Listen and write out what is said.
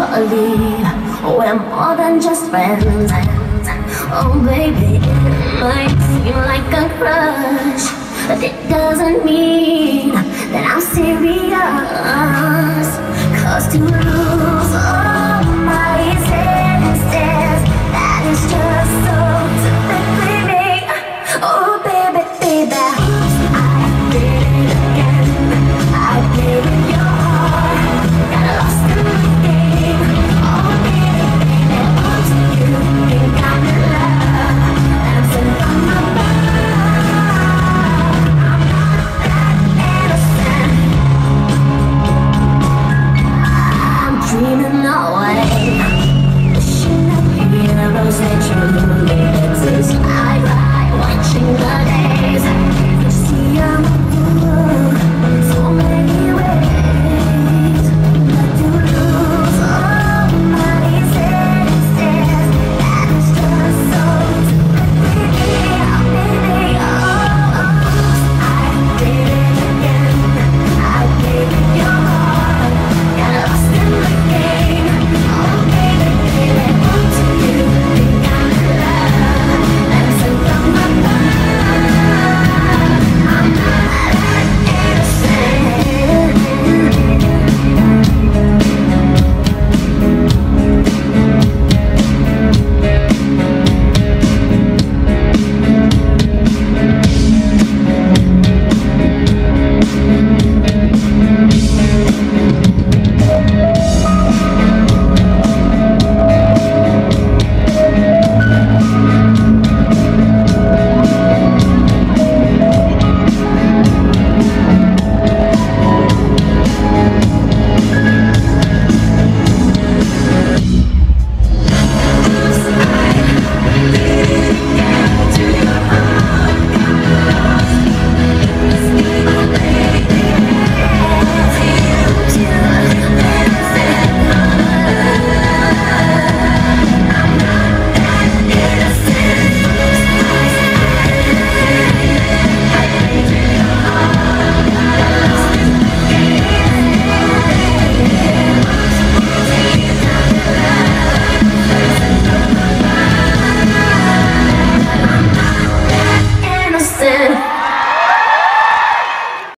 believe we're more than just friends. Oh, baby, it might seem like a crush, but it doesn't mean that I'm serious. Cause to lose all my senses, that is just so typically me. Oh, baby, baby, I did it again. I did it.